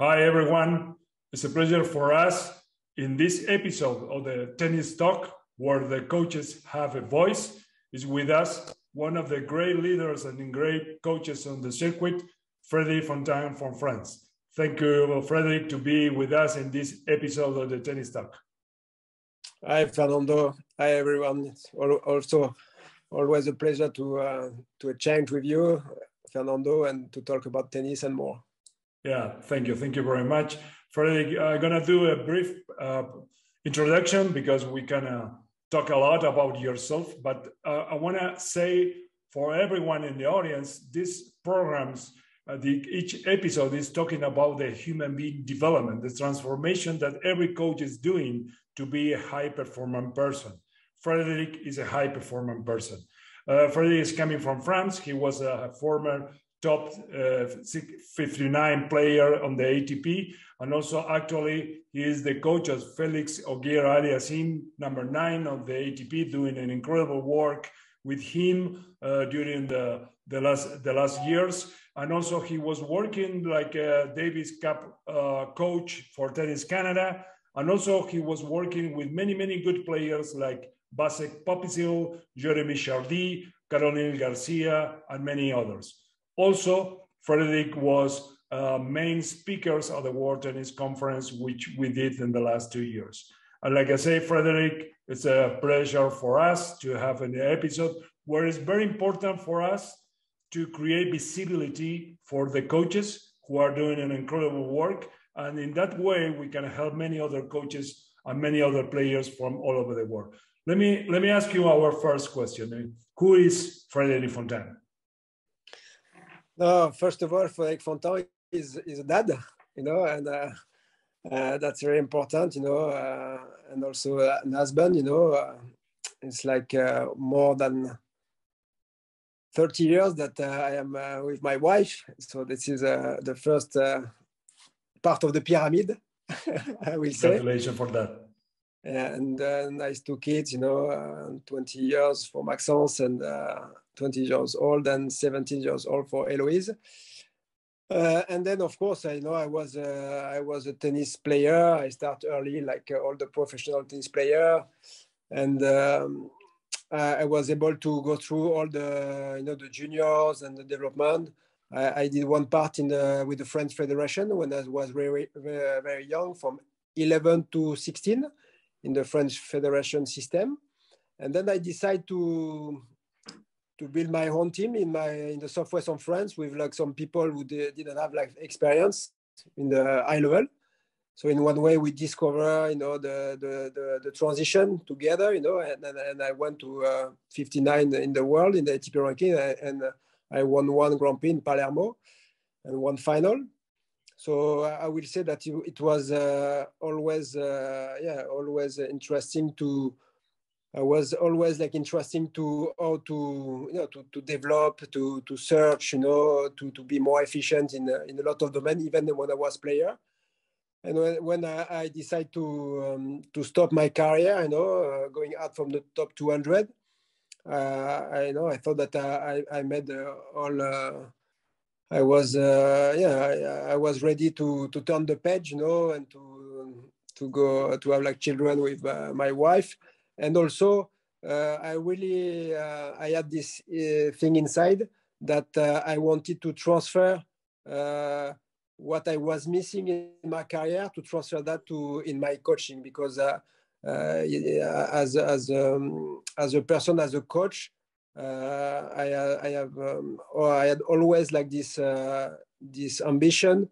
Hi, everyone. It's a pleasure for us in this episode of the Tennis Talk, where the coaches have a voice, is with us one of the great leaders and great coaches on the circuit, Frederic Fontang from France. Thank you, Frederic, to be with us in this episode of the Tennis Talk. Hi, Fernando. Hi, everyone. It's also always a pleasure to uh, to exchange with you, Fernando, and to talk about tennis and more. Yeah, thank you. Thank you very much. Frederick, I'm going to do a brief uh, introduction because we can uh, talk a lot about yourself. But uh, I want to say for everyone in the audience, these programs, uh, the, each episode is talking about the human being development, the transformation that every coach is doing to be a high performing person. Frederick is a high performing person. Uh, Frederic is coming from France. He was a former top uh, 59 player on the ATP. And also, actually, he is the coach of Felix Auger Aliassime, number nine of the ATP, doing an incredible work with him uh, during the, the, last, the last years. And also, he was working like a Davis Cup uh, coach for Tennis Canada. And also, he was working with many, many good players like Vasek Pospisil, Jeremy Chardy, Caroline Garcia, and many others. Also, Frederic was uh, main speakers at the World Tennis Conference, which we did in the last two years. And like I say, Frederic, it's a pleasure for us to have an episode where it's very important for us to create visibility for the coaches who are doing an incredible work. And in that way, we can help many other coaches and many other players from all over the world. Let me, let me ask you our first question. Who is Frederic Fontang? No, first of all, Frederic Fontang is, is a dad, you know, and uh, uh, that's very important, you know, uh, and also an husband, you know. Uh, it's like uh, more than 30 years that uh, I am with my wife. So this is the first part of the pyramid, I will say. Congratulations for that. And nice two kids, you know, 20 years for Maxence and 20 years old and 17 years old for Eloise. Uh, and then, of course, I know I was uh, I was a tennis player. I start early, like uh, all the professional tennis player, and um, I, I, was able to go through all the you know the juniors and the development. I, I did one part in the with the French Federation when I was very very, very young, from 11 to 16, in the French Federation system, and then I decided to to build my own team in my in the southwest of France with like some people who didn't have like experience in the high level. So in one way we discover you know the the the, the transition together you know and, and, and I went to uh, 59 in the world in the ATP ranking and I won one Grand Prix in Palermo and one final. So I will say that it was uh, always uh, yeah always interesting to I was always like interesting to how to you know to, to develop to to search you know to, to be more efficient in in a lot of domain even when I was player. And when, when I, I decided to um, to stop my career you know uh, going out from the top 200 uh, I know I thought that I I made uh, all uh, I was uh, yeah I, I, was ready to to turn the page you know and to to go to have like children with uh, my wife and also uh, I really uh, I had this uh, thing inside that I wanted to transfer what I was missing in my career to transfer that to in my coaching because uh, uh, as as um, as a person as a coach uh, I I have um, or I had always like this this ambition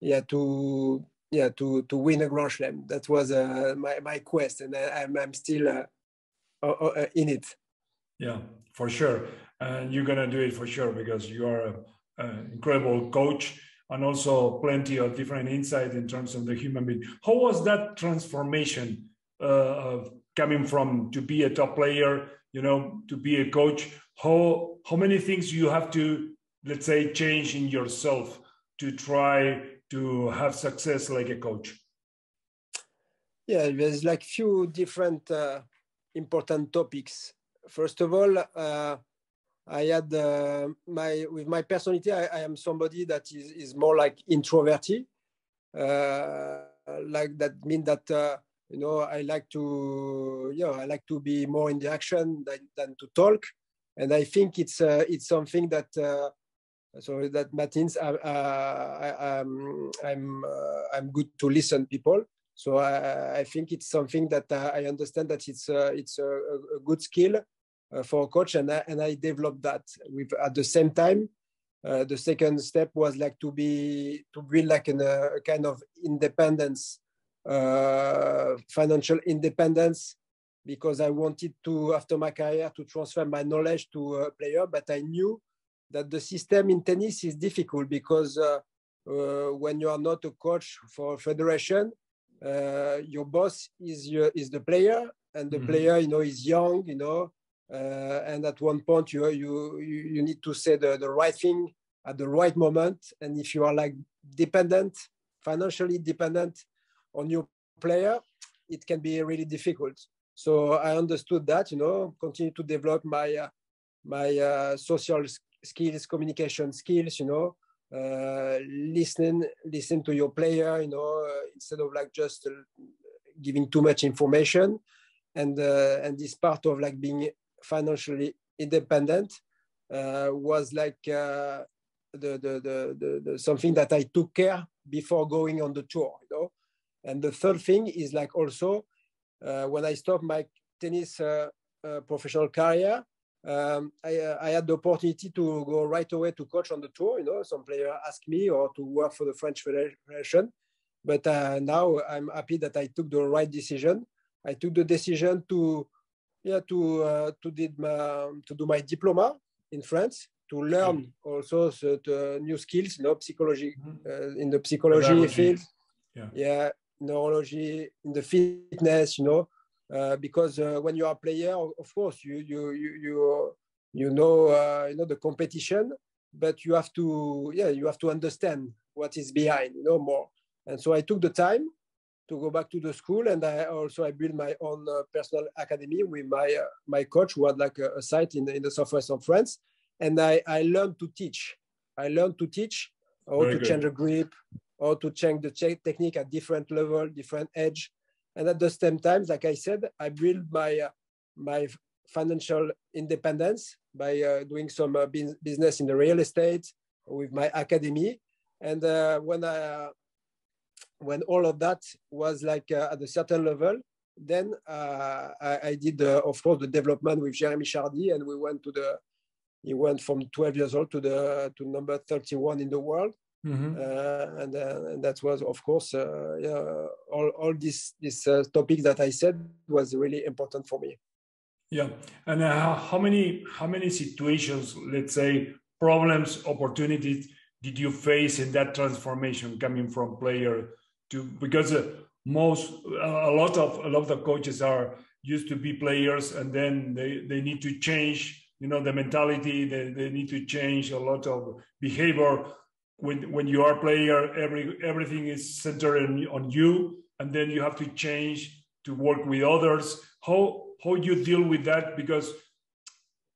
yeah to yeah to to win a grand slam. That was uh, my my quest and I, am I'm, I'm still uh, uh, in it. Yeah for sure. And you're gonna do it for sure because you are an incredible coach and also plenty of different insight in terms of the human being. How was that transformation uh, of coming from to be a top player you know to be a coach? How how many things you have to let's say change in yourself to try to have success like a coach? Yeah, there's like few different uh, important topics. First of all, uh, I had uh, my with my personality. I, I, am somebody that is, is more like introverted, uh, like that mean that uh, you know I like to you know I like to be more in the action than, than to talk, and I think it's uh, it's something that so that means I, I, am I'm I'm, uh, I'm good to listen people. So I, I think it's something that I understand that it's it's a, a, good skill for a coach, and I, and I developed that with at the same time. Uh, the second step was like to be to build like an, uh, a kind of independence uh, financial independence because I wanted to, after my career, to transfer my knowledge to a player. But I knew that the system in tennis is difficult because uh, uh, when you are not a coach for a federation, uh, your boss is your, is the player, and the mm-hmm. player, you know, is young, you know, and at one point you, you you need to say the, the right thing at the right moment. And if you are like dependent, financially dependent on your player, it can be really difficult. So I understood that, you know, continue to develop my uh, my uh, social skills, communication skills, you know, uh, listening, listen to your player, you know, uh, instead of like just uh, giving too much information, and uh, and this part of like being financially independent was like the, the, the, the, the something that I took care before going on the tour, you know. And the third thing is like also uh, when I stopped my tennis uh, uh, professional career, um, I, uh, I, had the opportunity to go right away to coach on the tour. You know, some player asked me or to work for the French Federation. But uh, now I'm happy that I took the right decision. I took the decision to, yeah, to uh, to did my, to do my diploma in France to learn mm-hmm. also the new skills, you know, psychology mm-hmm. in the psychology field. Yeah. yeah neurology, in the fitness, you know, because uh, when you are a player, of course, you you you you, you know uh, you know the competition, but you have to yeah you have to understand what is behind, you know more. And so I took the time to go back to the school, and I also I built my own uh, personal academy with my uh, my coach who had like a, a site in the, in the southwest of France, and I I learned to teach. I learned to teach how Very to good. change a grip, or to change the technique at different level, different edge. And at the same time, like I said, I build my uh, my financial independence by uh, doing some uh, business in the real estate with my academy. And uh, when I uh, when all of that was like uh, at a certain level, then I, I, did, of course, the development with Jeremy Chardy, and we went to the he went from 12 years old to the to number 31 in the world Mm-hmm. Uh, and, uh, that was, of course, uh, yeah, all, all this this topic that I said was really important for me. Yeah, and how many how many situations, let's say, problems, opportunities did you face in that transformation coming from player to because uh, most a lot of a lot of coaches are used to be players and then they they need to change you know the mentality they, they need to change a lot of behavior when when you are a player, every everything is centered in, on you, and then you have to change to work with others. How how you deal with that? Because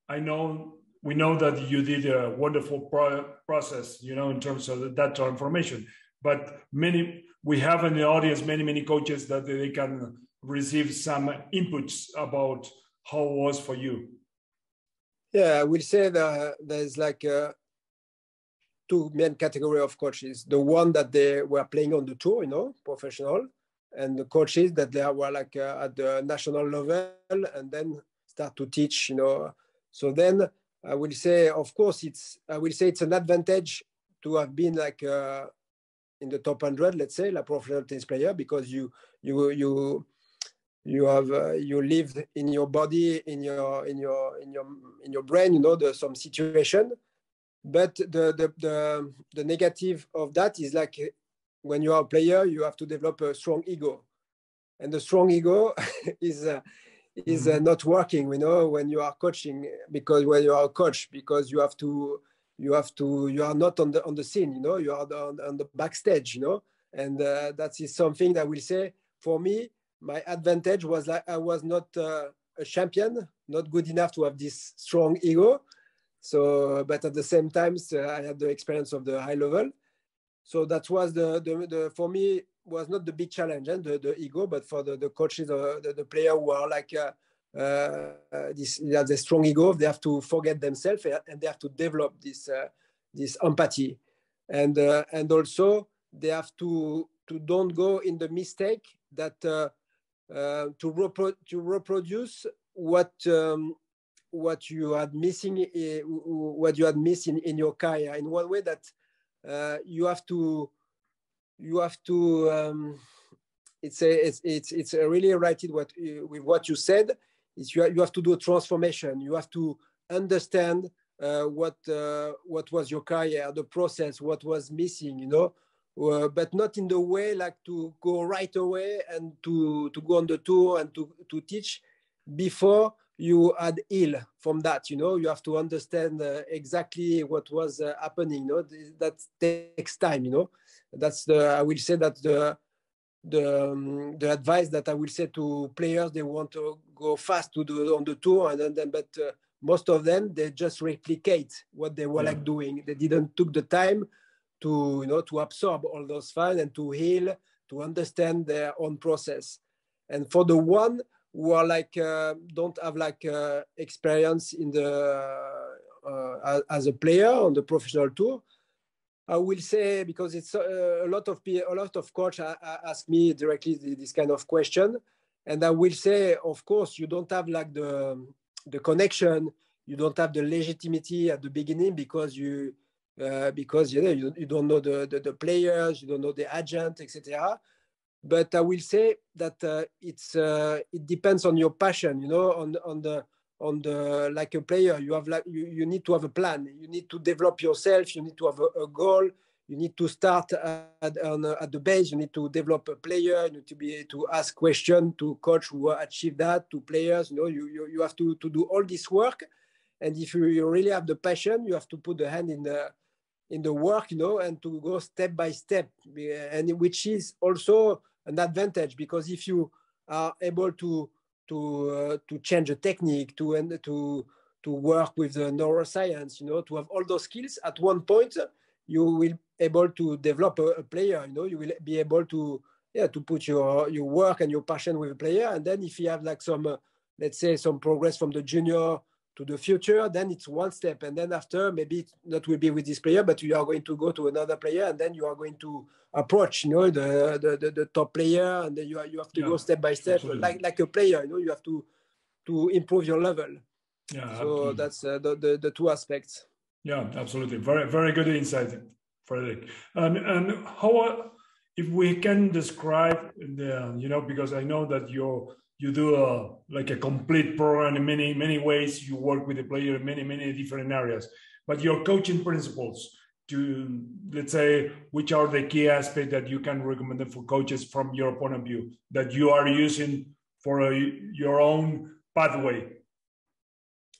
I know we know that you did a wonderful pro process, you know, in terms of that transformation. But many we have in the audience many many coaches that they can receive some inputs about how it was for you. Yeah, I will say that there's like. A two main category of coaches. The one that they were playing on the tour, you know, professional, and the coaches that they were like uh, at the national level and then start to teach, you know. So then I will say, of course, it's I will say it's an advantage to have been like uh, in the top hundred, let's say, like professional tennis player, because you you you you have uh, you live in your body in your in your in your in your brain you know there's some situation but the, the, the, the negative of that is like when you are a player, you have to develop a strong ego. And the strong ego is, uh, is uh, mm-hmm. not working, you know, when you are coaching, because when you are a coach, because you have to, you have to, you are not on the, on the scene, you know, you are on, on the backstage, you know, and uh, that is something that will say for me, my advantage was like I was not uh, a champion, not good enough to have this strong ego, so, but at the same time, I had the experience of the high level. so that was the, the, the for me was not the big challenge and the, the ego, but for the, the coaches, uh, the, the player who are like uh, uh, this, they have a strong ego. They have to forget themselves and they have to develop this uh, this empathy, and uh, and also they have to to don't go in the mistake that uh, to repro- to reproduce what um, what you had missing what you had missing in your career. In one way that you have to you have to um, it's a it's it's, it's really related what with what you said. Is you, you have to do a transformation. You have to understand uh, what uh, what was your career the process what was missing you know? Uh, but not in the way like to go right away and to to go on the tour and to to teach before you had ill from that you know you have to understand uh, exactly what was uh, happening you know that takes time you know. That's the i will say that the the um, the advice that i will say to players they want to go fast to do on the tour and then but uh, most of them they just replicate what they were yeah. like doing. They didn't took the time to you know to absorb all those fun and to heal to understand their own process. And for the one who are like uh, don't have like uh, experience in the uh, as a player on the professional tour. I will say because it's uh, a lot of a lot of coach ask me directly this kind of question, and I will say, of course, you don't have like the the connection, you don't have the legitimacy at the beginning because you uh, because you know you, you don't know the, the, the players, you don't know the agent, etc. But I will say that uh, it's uh, it depends on your passion, you know, on on the on the like a player you have like you, you need to have a plan. You need to develop yourself you need to have a, a goal you need to start at, on, at the base you need to develop a player you need to be to ask questions to coach who achieve that to players you know you, you, you have to, to do all this work. And if you, you really have the passion you have to put the hand in the in the work you know and to go step by step. And which is also an advantage because if you are able to to uh, to change a technique, to and to to work with the neuroscience, you know, to have all those skills. At one point, you will able to develop a, a player. You know, you will be able to yeah to put your your work and your passion with a player. And then if you have like some uh, let's say some progress from the junior to the future, then it's one step. And then after, maybe that will be with this player, but you are going to go to another player, and then you are going to approach, you know, the the, the, the top player, and then you are, you have to yeah, go step by step, absolutely. like like a player. You know, you have to to improve your level. Yeah. So absolutely. that's uh, the, the the two aspects. Yeah, absolutely. Very very good insight, Frederick. And and how if we can describe the you know because I know that you're you do a, like a complete program in many many ways. You work with the player in many many different areas. But your coaching principles to let's say which are the key aspects that you can recommend for coaches from your point of view that you are using for a, your own pathway?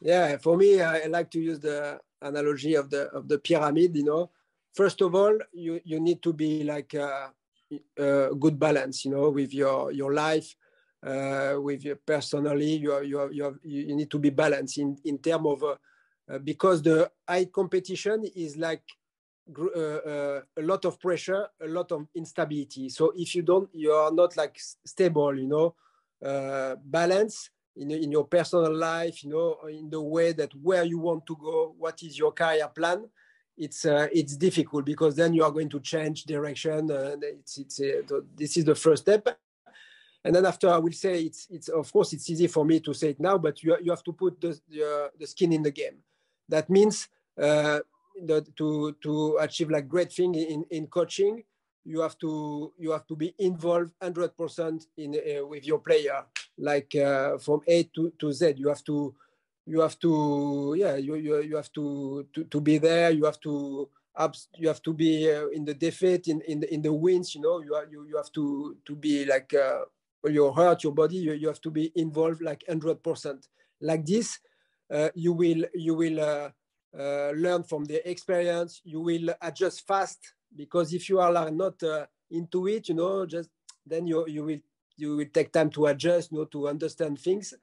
Yeah for me i like to use the analogy of the of the pyramid you know. First of all you you need to be like a, a good balance you know with your your life uh, with you personally, you, you, you, have, you need to be balanced in, in terms of, uh, uh, because the high competition is like uh, uh, a lot of pressure, a lot of instability. So if you don't, you are not like stable, you know, balance in, in your personal life, you know, in the way that where you want to go, what is your career plan, it's uh, it's difficult because then you are going to change direction. It's it's uh, this is the first step, and then after, I will say it's, it's of course, it's easy for me to say it now, but you, you have to put the, the, the skin in the game. That means uh, to, to achieve like great thing in, in coaching, you have to you have to be involved 100% in uh, with your player like uh, from a to, to z. You have to you have to yeah you, you, you have to, to to be there. You have to you have to be uh, in the defeat in in the, in the wins you know. You are, you, you have to to be like uh, your heart, your body, you, you have to be involved like 100%. Like this, uh, you will, you will uh, uh, learn from the experience, you will adjust fast because if you are not uh, into it, you know, just then you, you will you will take time to adjust, you know, to understand things.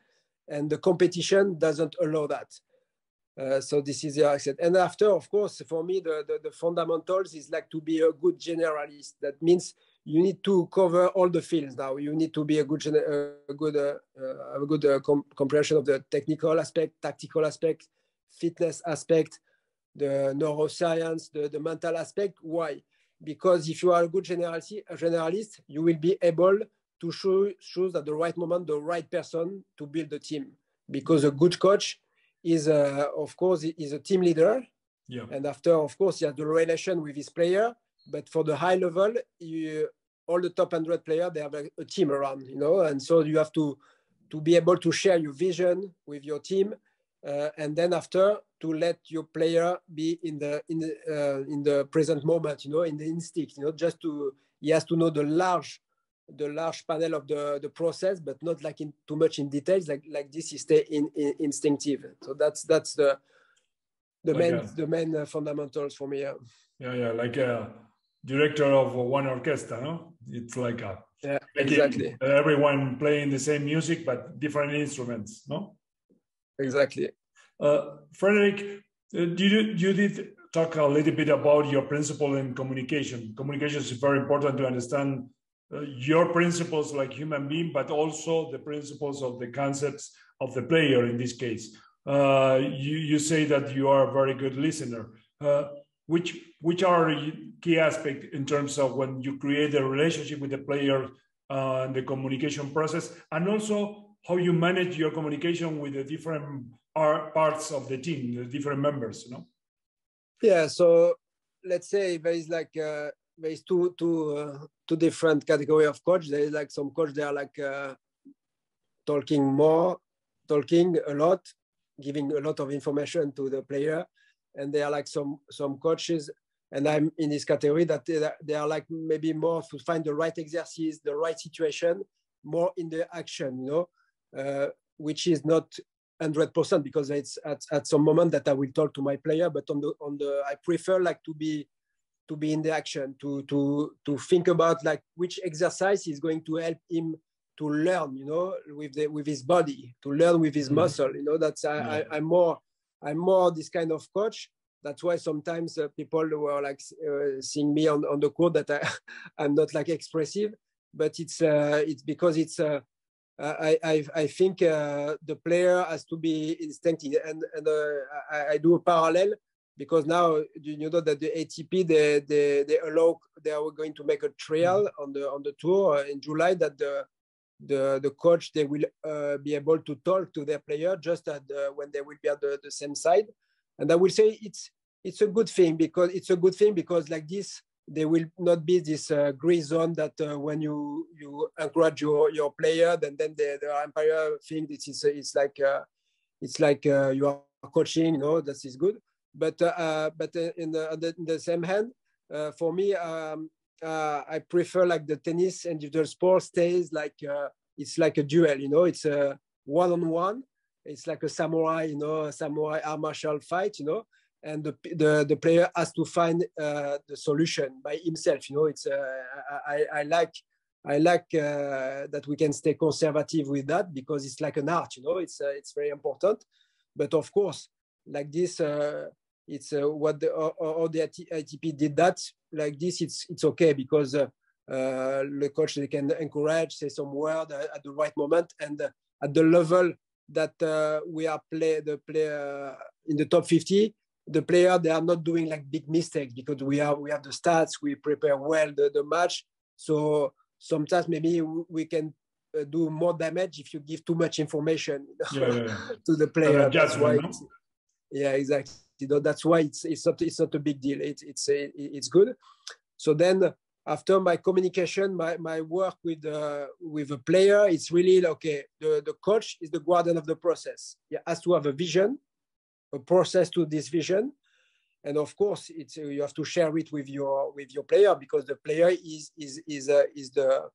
And the competition doesn't allow that. Uh, so this is the accent. And after, of course, for me, the, the, the, fundamentals is like to be a good generalist. That means you need to cover all the fields now. You need to be a good, a good, uh, uh, a good uh, com comprehension of the technical aspect, tactical aspect, fitness aspect, the neuroscience, the, the mental aspect. Why? Because if you are a good generalist, a generalist you will be able to show, show at the right moment the right person to build the team. Because a good coach is uh, of course is a team leader yeah. and after of course he has the relation with his player but for the high level you, all the top 100 players they have a, a, team around you know and so you have to to be able to share your vision with your team uh, and then after to let your player be in the in the uh, in the present moment you know in the instinct you know just to he has to know the large the large panel of the, the process, but not like in too much in details. Like like this, is stay in, in instinctive. So that's that's the the like main a, the main uh, fundamentals for me. Yeah. yeah, yeah, like a director of one orchestra. No, it's like a yeah, exactly. Everyone playing the same music but different instruments. No, exactly. Uh, Frederick, uh, you you did talk a little bit about your principle in communication. Communication is very important to understand uh, your principles like human being, but also the principles of the concepts of the player in this case. Uh, you, you say that you are a very good listener. Uh, which which are key aspects in terms of when you create a relationship with the player uh, and the communication process, and also how you manage your communication with the different parts of the team, the different members. You know. Yeah. So let's say there is like uh, there is two two uh, two different category of coach. There is like some coach they are like uh, talking more, talking a lot, giving a lot of information to the player, and they are like some some coaches. And I'm in this category that they, they are like maybe more to find the right exercise, the right situation, more in the action, you know, uh, which is not 100% because it's at, at some moment that I will talk to my player, but on the on the I prefer like to be to be in the action, to to to think about like which exercise is going to help him to learn, you know, with the with his body, to learn with his mm. muscle. You know, that's I, yeah. I, am more I'm more this kind of coach. That's why sometimes uh, people were like uh, seeing me on, on the court that I I'm not like expressive, but it's uh, it's because it's uh, I, I, I think uh, the player has to be instinctive, and, and uh, I, I, do a parallel because now you know that the ATP they, they, they allow they are going to make a trial mm-hmm. on the on the tour in July that the the the coach they will uh, be able to talk to their player just at the, when they will be at the, the same side. And I will say it's it's a good thing because it's a good thing because like this there will not be this uh, gray zone that uh, when you you encourage your your player then then the, the umpire think this is it's like uh, it's like uh, you are coaching you know that is good. But uh, but in the, in the same hand, for me, um, I prefer like the tennis individual sport stays like it's like a duel. You know, it's a one-on-one. It's like a samurai, you know, a samurai art martial fight. You know, and the, the, the player has to find uh, the solution by himself. You know, it's uh, I, I like I like uh, that we can stay conservative with that because it's like an art. You know, it's it's very important. But of course, like this, it's uh, what the, all, the ATP did that like this. It's it's okay because uh, uh, the coach they can encourage, say some word at the right moment, and at the level that we are play the player in the top 50 the player they are not doing like big mistakes because we have we have the stats we prepare well the, the match so sometimes maybe we can uh, do more damage if you give too much information yeah, yeah, yeah. to the player that's why yeah exactly you know that's why it's it's not it's not a big deal. It's it's it's good. So then after my communication my, my work with uh, with a player it's really okay the, the coach is the guardian of the process. He has to have a vision a process to this vision. And of course it's you have to share it with your with your player because the player is is is uh, is the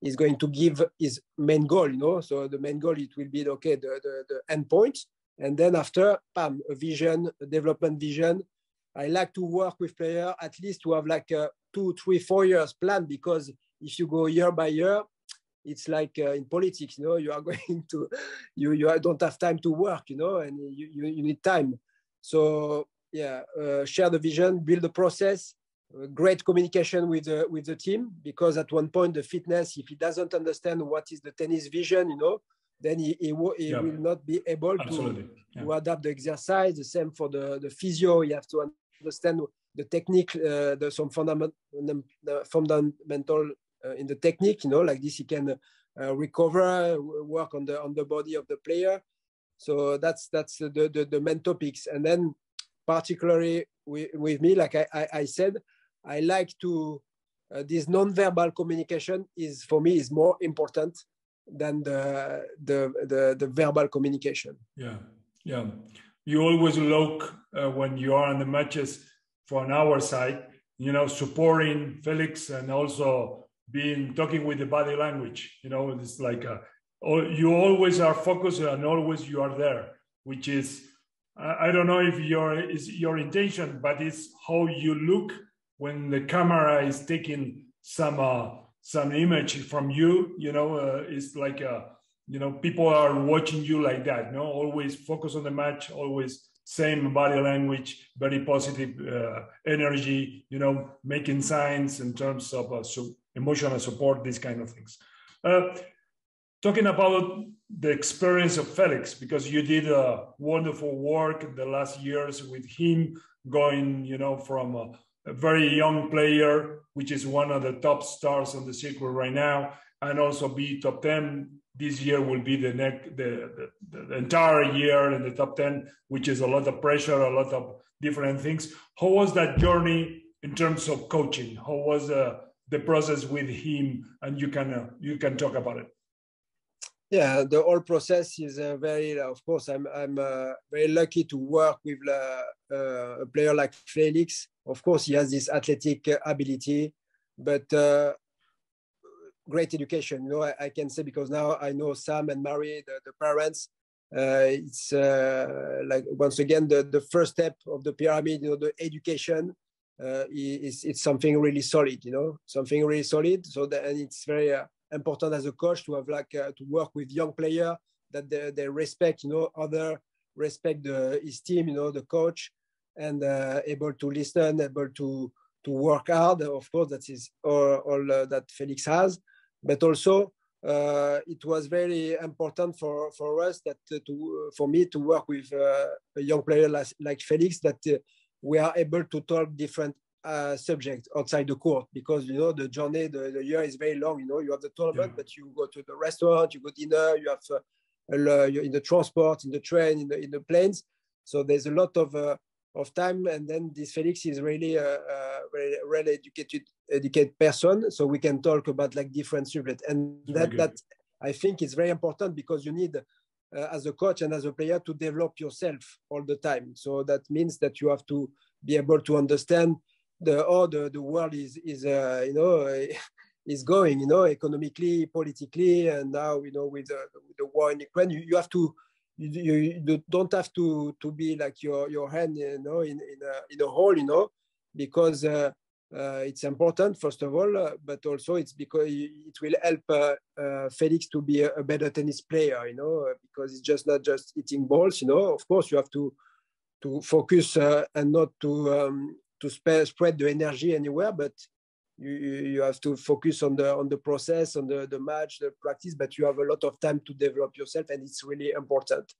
is going to give his main goal you know? So the main goal it will be okay the the, the end point and then after, bam, a vision, a development vision. I like to work with players at least to have like a two, three, four years plan because if you go year by year, it's like uh, in politics, you know, you are going to, you, you don't have time to work, you know, and you, you, you need time. So yeah, uh, share the vision, build the process, uh, great communication with the with the team because at one point the fitness, if he doesn't understand what is the tennis vision, you know, then he, he, he yeah. will not be able to, yeah. to adapt the exercise. The same for the, the physio. You have to understand the technique, uh, the, some fundament, the fundamental uh, in the technique, you know, like this, he can uh, recover, work on the on the body of the player. So that's that's the the, the main topics. And then particularly with, with me, like I, I, I said, I like to uh, this non-verbal communication is for me is more important than the the the, the verbal communication. Yeah, yeah. You always look uh, when you are on the matches from our side, you know, supporting Felix and also being talking with the body language. You know, it's like a, you always are focused and always you are there, which is I don't know if your is your intention, but it's how you look when the camera is taking some uh, some image from you. You know, uh, it's like a, uh, you know people are watching you like that. you No, always focus on the match, always same body language, very positive uh, energy. You know, making signs in terms of uh, so emotional support, these kind of things. Uh, talking about the experience of Felix, because you did a wonderful work the last years with him, going, you know, from a, very young player, which is one of the top stars on the circuit right now, and also be top 10 this year will be the next the, the, the, entire year in the top 10 which is a lot of pressure a lot of different things. How was that journey in terms of coaching? How was uh, the process with him? And you can uh, you can talk about it. Yeah the whole process is uh, very of course i'm i'm uh, very lucky to work with uh, uh, a player like felix of course he has this athletic ability but uh, great education you know I, I, can say because now i know sam and mary the, the parents. Uh, it's like once again the, the first step of the pyramid you know the education is it's something really solid you know something really solid. So that and it's very important as a coach to have like uh, to work with young player that they, they respect you know other respect the, his team you know the coach and uh, able to listen able to to work hard. Of course that is all, all uh, that felix has. But also uh, it was very important for, for us that uh, to for me to work with uh, a young player like, like felix that we are able to talk different uh, subject outside the court because you know the journey the, the, year is very long you know you have the tournament yeah. but you go to the restaurant you go dinner you have uh, you're in the transport in the train in the, in the planes. So there's a lot of uh, of time and then this felix is really a, a very well educated educated person so we can talk about like different subjects. And that that i think is very important because you need uh, as a coach and as a player to develop yourself all the time. So that means that you have to be able to understand the oh the, the world is is uh, you know is going you know economically politically and now you know with the, with the war in Ukraine. You, you have to you, you don't have to to be like your your hand you know in in a, in a hole you know because uh, uh, it's important first of all uh, but also it's because it will help uh, uh, Felix to be a, a, better tennis player you know because it's just not just hitting balls you know. Of course you have to to focus and not to um, to sp- spread the energy anywhere, but you, you have to focus on the on the process, on the, the match, the practice, but you have a lot of time to develop yourself, and it's really important.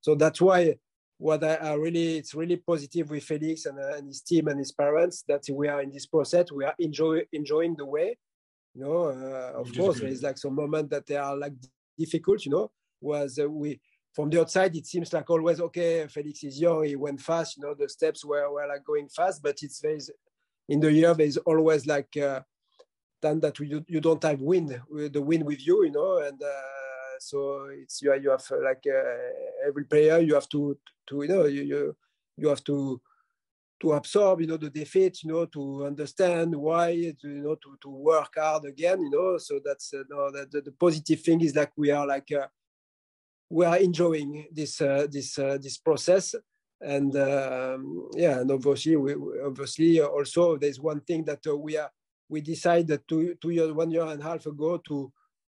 So that's why what I, I really it's really positive with Felix and, uh, and, his team and his parents that we are in this process. We are enjoy, enjoying the way. You know, uh, of course, there is like some moment that they are like difficult. You know, was uh, we from the outside, it seems like always okay. Felix is young; he went fast. You know, the steps were, were like going fast, but it's very in the year there's always like uh, that you you don't have wind, the wind with you, you know, and uh, so it's you you have uh, like uh, every player you have to to you know you you, you have to to absorb you know the defeat you know to understand why to, you know to, to work hard again you know so that's uh, no, that the, the positive thing is that we are like uh, we are enjoying this uh, this this process and um, yeah and obviously we, obviously also there's one thing that uh, we are we decided two two years one year and a half ago to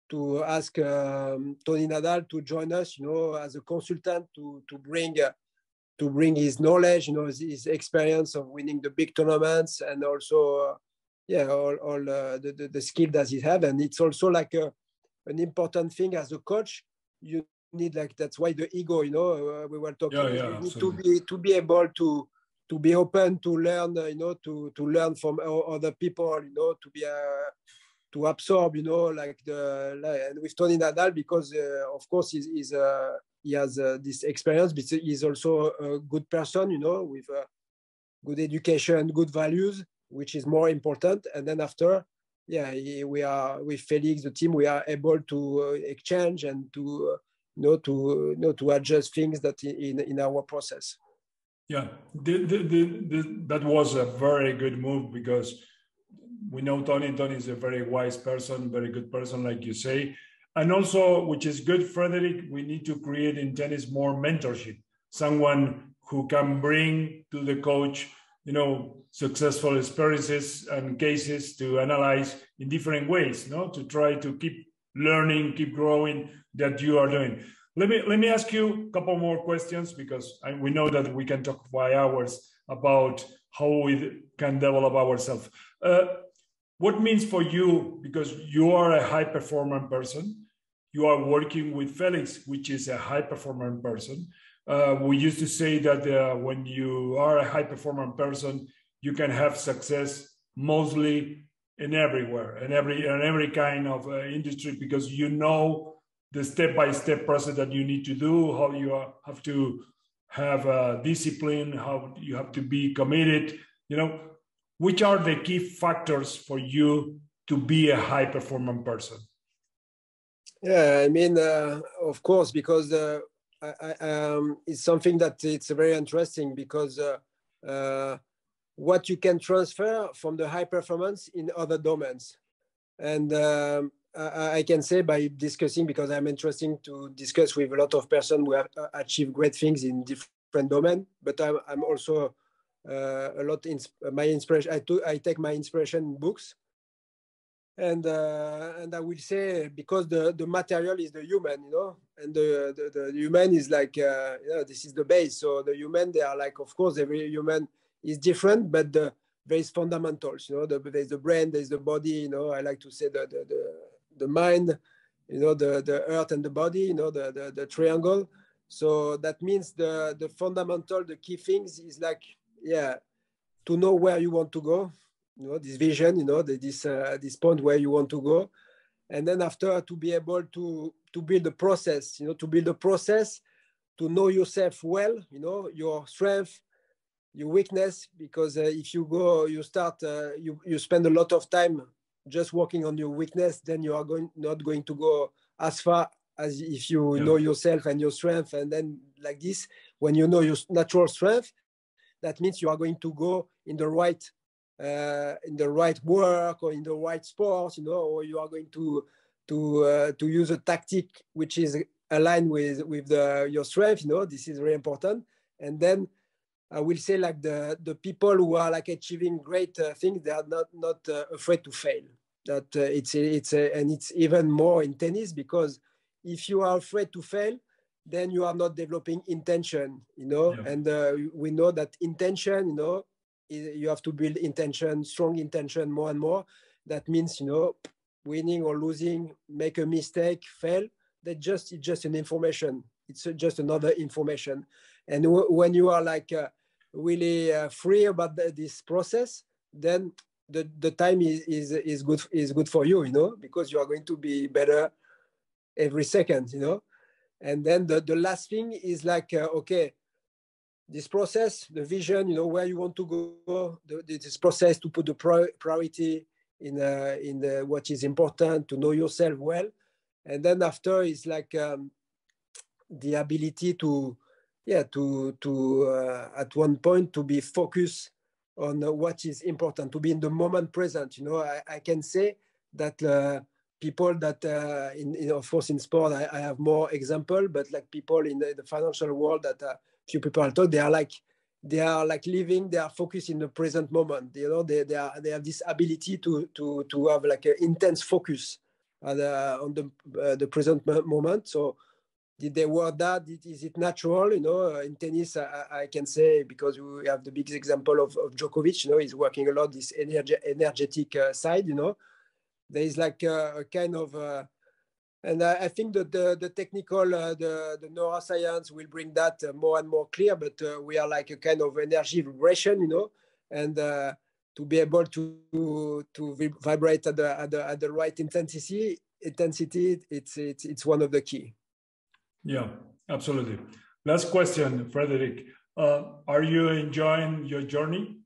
to ask um, Tony Nadal to join us you know as a consultant to to bring uh, to bring his knowledge, you know, his, his experience of winning the big tournaments, and also, uh, yeah, all, all uh, the, the, the skill that he have, and it's also like a, an important thing as a coach. You need like that's why the ego, you know, uh, we were talking. Yeah, yeah, to be to be able to to be open to learn, uh, you know, to to learn from other people, you know, to be uh, to absorb, you know, like the like, and with Tony Nadal because uh, of course he's, he's uh, he has uh, this experience, but he's also a good person, you know, with uh, good education, good values, which is more important. And then after, yeah, he, we are with Felix, the team, we are able to uh, exchange and to uh, you know to you know to adjust things that in in our process. Yeah, the, the, the, that was a very good move because we know Tony. Tony is a very wise person, very good person, like you say. And also, which is good, Frederick, we need to create in tennis more mentorship. Someone who can bring to the coach, you know, successful experiences and cases to analyze in different ways, no, to try to keep learning, keep growing that you are doing. Let me let me ask you a couple more questions because I, we know that we can talk for hours about how we can develop ourselves. Uh, what means for you because you are a high performer person you are working with felix which is a high performer person uh, we used to say that uh, when you are a high performer person you can have success mostly in everywhere and every in every kind of uh, industry because you know the step-by-step process that you need to do how you have to have a discipline how you have to be committed you know which are the key factors for you to be a high performing person. Yeah i mean uh, of course because uh, I, I, um, it's something that it's very interesting because uh, uh what you can transfer from the high performance in other domains and um, I, I, can say by discussing because i'm interested to discuss with a lot of person who have uh, achieved great things in different domain but i'm, I'm also uh, a lot in my inspiration. I, to, I take my inspiration in books, and uh, and I will say because the the material is the human, you know, and the the, the human is like uh, you know, this is the base. So the human, they are like, of course, every human is different, but the there is fundamentals, you know. The, there's the brain, there's the body, you know. I like to say the the the, the mind, you know, the the earth and the body, you know, the the, the triangle. So that means the the fundamental, the key things is like yeah, to know where you want to go, you know, this vision, you know, the, this uh, this point where you want to go, and then after to be able to to build a process, you know, to build a process, to know yourself well, you know, your strength, your weakness, because uh, if you go, you start, uh, you you spend a lot of time just working on your weakness, then you are going not going to go as far as if you yeah. know yourself and your strength, and then like this, when you know your natural strength, that means you are going to go in the right uh, in the right work or in the right sport, you know, or you are going to to uh, to use a tactic which is aligned with with the, your strength. You know, this is very important. And then I will say like the the people who are like achieving great uh, things, they are not not uh, afraid to fail. That uh, it's it's and it's even more in tennis because if you are afraid to fail, then you are not developing intention you know yeah. and uh, we know that intention you know you have to build intention strong intention more and more that means you know winning or losing make a mistake fail that just it's just an information it's just another information and w- when you are like uh, really uh, free about the, this process then the, the time is, is is good is good for you you know because you are going to be better every second you know. And then the, the last thing is like uh, okay this process the vision you know where you want to go the, this process to put the priority in uh, in the, what is important to know yourself well. And then after is like um, the ability to yeah to to uh, at one point to be focused on what is important to be in the moment present you know. I, I can say that uh, people that uh, in, in, of course in sport I, I, have more example but like people in the, the financial world that uh, few people I talk they are like they are like living they are focused in the present moment you know. They, they are they have this ability to to to have like an intense focus on the, on the uh, the present moment. So did they word that? Is it natural? You know, in tennis, I, I, can say because we have the big example of, of Djokovic. You know, he's working a lot this energy, energetic uh, side. You know, there is like a, a kind of, uh, and I, I, think that the the technical, uh, the the neuroscience will bring that uh, more and more clear. But uh, we are like a kind of energy vibration. You know, and uh, to be able to to vibrate at the at the, at the right intensity intensity it's it's it's one of the key yeah, absolutely. Last question, Frederic. Uh, are you enjoying your journey?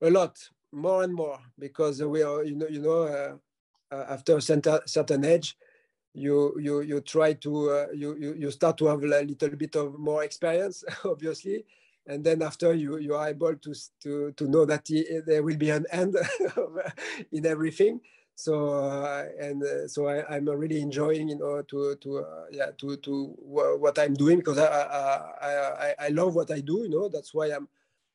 A lot, more and more, because we are, you know, you know, uh, uh after a certain age, you you you try to uh, you, you you start to have a little bit of more experience, obviously, and then after you you are able to to to know that there will be an end in everything so uh, and uh, so I, am really enjoying you know to to uh, yeah to to what I'm doing because I, I, I I love what I do you know. That's why I'm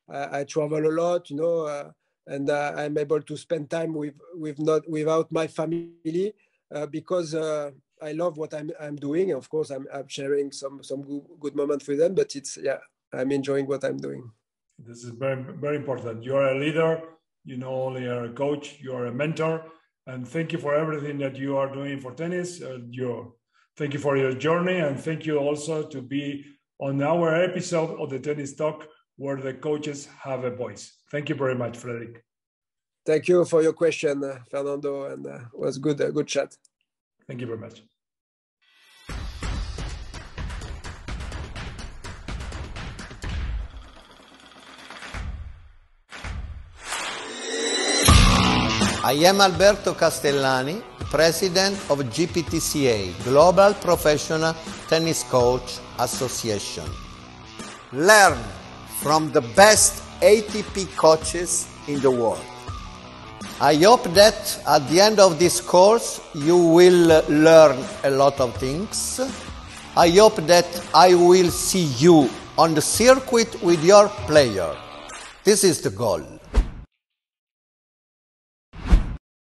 I, I travel a lot you know uh, and uh, I'm able to spend time with with not without my family uh, because I love what I'm I'm doing. Of course I'm, I'm sharing some some good, good moments with them but it's yeah I'm enjoying what I'm doing. This is very very important. You are a leader. You know only are a coach you are a mentor and thank you for everything that you are doing for tennis. Uh, your, thank you for your journey, and thank you also to be on our episode of the Tennis Talk where the coaches have a voice. Thank you very much, Frederic. Thank you for your question, uh, Fernando, and uh, it was good, a good chat. Thank you very much. I am Alberto Castellani, President of GPTCA, Global Professional Tennis Coach Association. Learn from the best ATP coaches in the world. I hope that at the end of this course you will learn a lot of things. I hope that I will see you on the circuit with your player. This is the goal.